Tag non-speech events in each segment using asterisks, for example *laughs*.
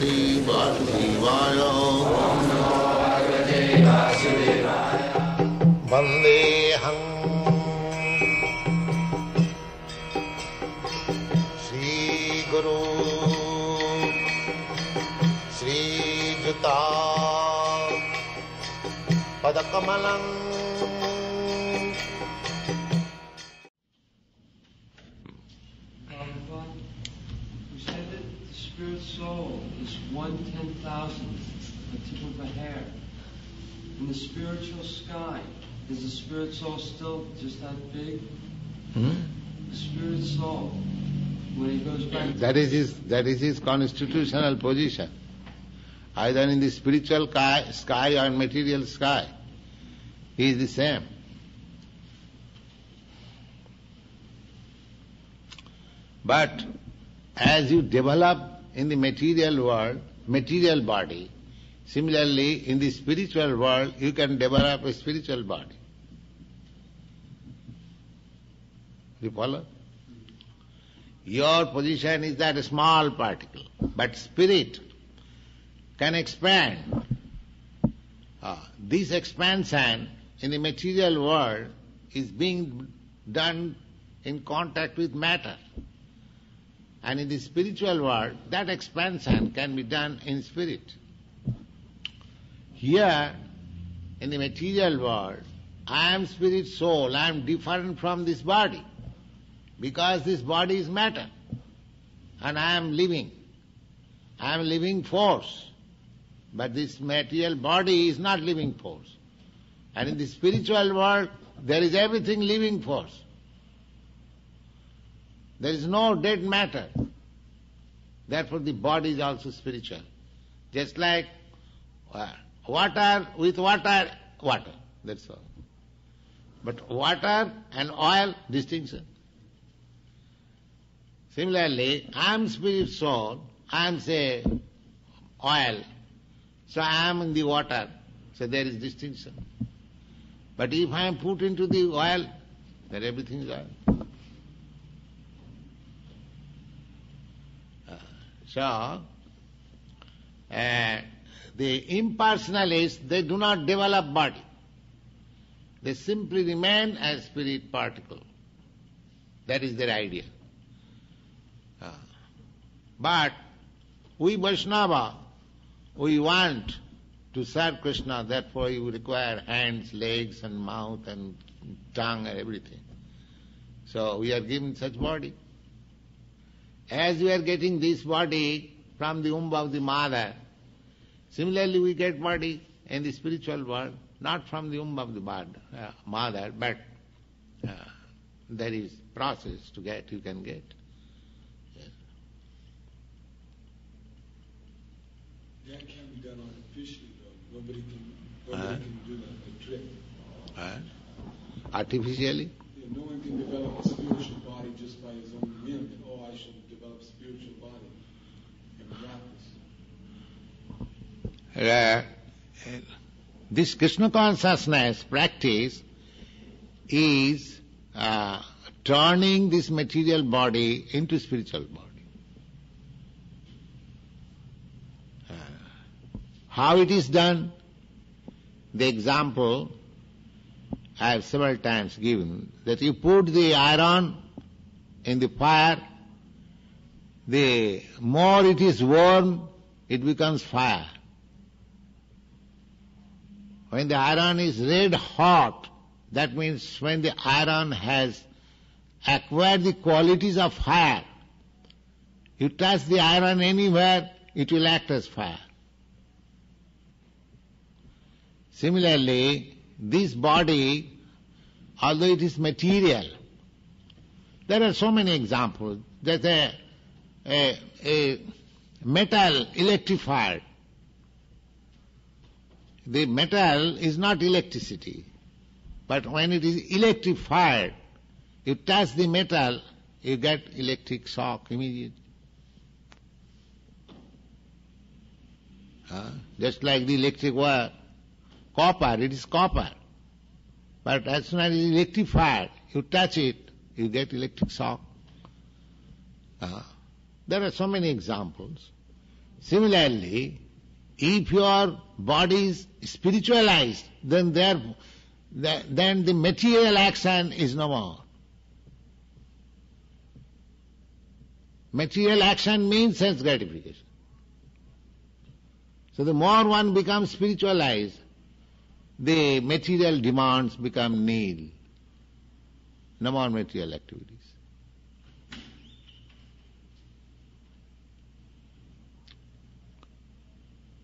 श्रीबाली Y वल्लेहम् Shri Guru श्रीयुता पदकमलम्। One ten thousandth the tip of a hair. In the spiritual sky, is the spirit soul still just that big? Hmm? The spirit soul, when he goes back That is his, that is his constitutional position. Either in the spiritual sky, sky or material sky, he is the same. But as you develop in the material world, material body, similarly in the spiritual world you can develop a spiritual body. You follow? Your position is that a small particle, but spirit can expand. Ah, this expansion in the material world is being done in contact with matter. And in the spiritual world, that expansion can be done in spirit. Here, in the material world, I am spirit soul, I am different from this body. Because this body is matter. And I am living. I am living force. But this material body is not living force. And in the spiritual world, there is everything living force. There is no dead matter. Therefore the body is also spiritual. Just like uh, water with water, water. That's all. But water and oil, distinction. Similarly, I am spirit soul, I am say oil, so I am in the water, so there is distinction. But if I am put into the oil, then everything is oil. So, uh, the impersonalists, they do not develop body. They simply remain as spirit particle. That is their idea. Uh, But we Vaishnava, we want to serve Krishna, therefore you require hands, legs and mouth and tongue and everything. So we are given such body. As we are getting this body from the womb of the mother, similarly we get body in the spiritual world, not from the womb of the uh, mother, but uh, there is process to get, you can get. That can be done artificially, though. Nobody can, nobody can do that, the trick. Uh, artificially? Yeah, no one can develop a spiritual just by his own whim, and, oh, I should develop spiritual body and practice. Uh, this Krishna consciousness practice is uh, turning this material body into spiritual body. Uh, how it is done? The example I have several times given that you put the iron in the fire, the more it is warm, it becomes fire. When the iron is red hot, that means when the iron has acquired the qualities of fire, you touch the iron anywhere, it will act as fire. Similarly, this body, although it is material, there are so many examples. There's a, a, a metal electrified. The metal is not electricity, but when it is electrified, you touch the metal, you get electric shock immediately. Just like the electric wire, copper, it is copper. But as soon as it is electrified, you touch it, you get electric shock. Uh, there are so many examples. Similarly, if your body is spiritualized, then there, then the material action is no more. Material action means sense gratification. So the more one becomes spiritualized, the material demands become nil. No more material activities.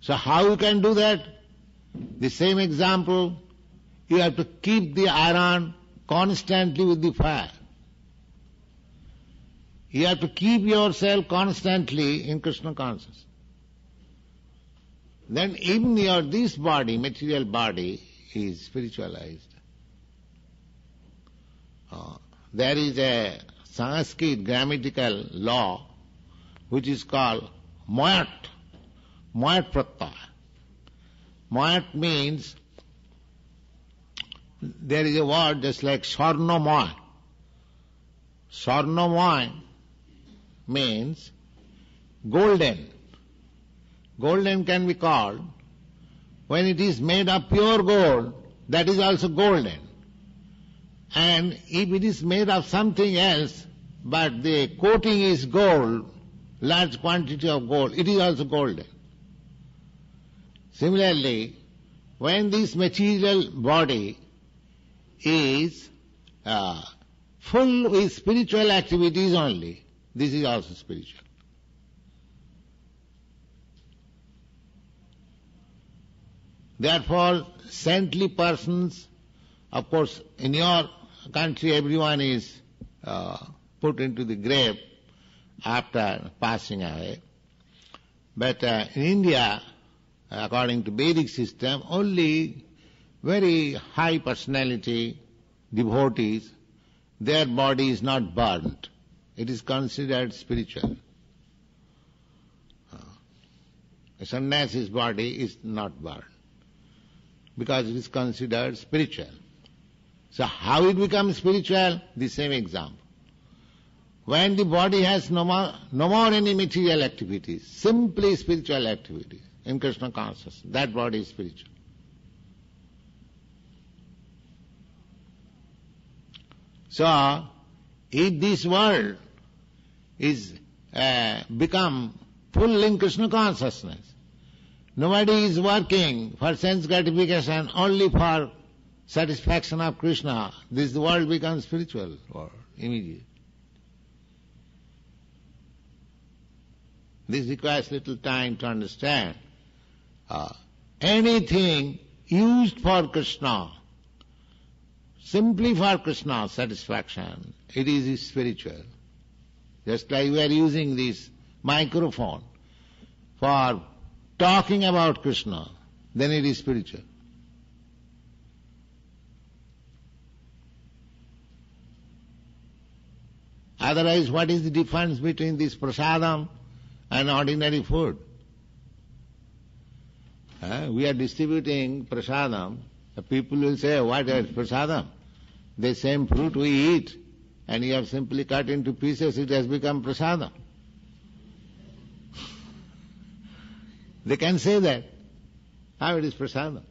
So how you can do that? The same example, you have to keep the iron constantly with the fire. You have to keep yourself constantly in Krishna consciousness. Then even your this body, material body, is spiritualized. Uh, there is a Sanskrit grammatical law which is called Moyat, Moyat Pratyaya. Moyat means there is a word just like Sarnamoy. Sarnamoy means golden. Golden can be called when it is made of pure gold, that is also golden. And if it is made of something else, but the coating is gold, large quantity of gold, it is also golden. Similarly, when this material body is uh, full with spiritual activities only, this is also spiritual. Therefore, saintly persons, of course, in your country everyone is uh, put into the grave after passing away. But uh, in India, according to Vedic system, only very high personality devotees, their body is not burnt. It is considered spiritual. A sannyasi's body is not burned because it is considered spiritual. So how it becomes spiritual? The same example. When the body has no more, no more any material activities, simply spiritual activities in Krishna consciousness, that body is spiritual. So, if this world is uh, become full in Krishna consciousness, nobody is working for sense gratification only for satisfaction of Krishna, this world becomes spiritual or immediate. This requires little time to understand. Uh, anything used for Krishna simply for Krishna's satisfaction, it is spiritual. Just like we are using this microphone for talking about Krishna, then it is spiritual. Otherwise, what is the difference between this prasadam and ordinary food? Uh, we are distributing prasadam. The people will say, what is prasadam? The same fruit we eat, and you have simply cut into pieces, it has become prasadam. they can say that. How it is prasadam?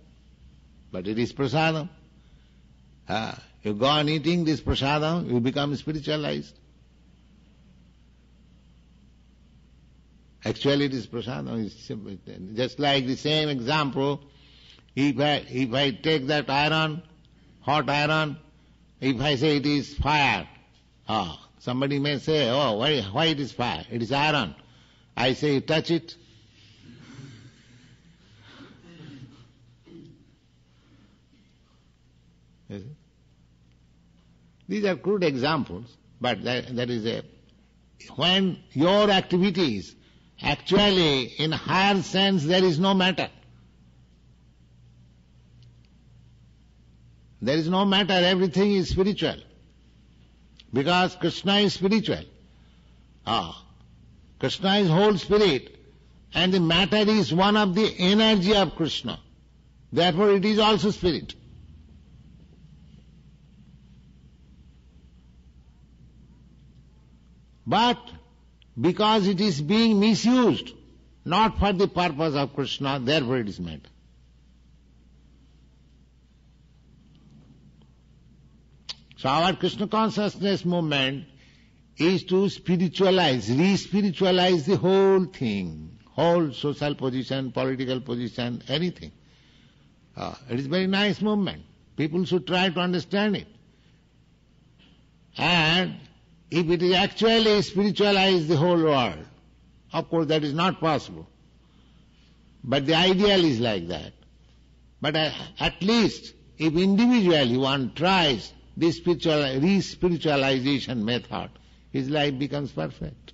But it is prasadam. Uh, you go on eating this prasadam, you become spiritualized. Actually it is prasadam. Just like the same example, if I, if I take that iron, hot iron, if I say it is fire, oh, somebody may say, oh, why, why it is fire? It is iron. I say, touch it. *laughs* These are crude examples, but that, that is a, when your activities, actually in higher sense there is no matter. There is no matter, everything is spiritual. Because Krishna is spiritual. Ah, Krishna is whole spirit and the matter is one of the energy of Krishna. Therefore it is also spirit. But because it is being misused, not for the purpose of Krishna, therefore it is made. So our Krishna consciousness movement is to spiritualize, re-spiritualize the whole thing, whole social position, political position, anything. Uh, it is very nice movement. People should try to understand it. And if it is actually spiritualize the whole world, of course that is not possible. But the ideal is like that. But uh, at least if individually one tries this spiritual, re-spiritualization method, his life becomes perfect.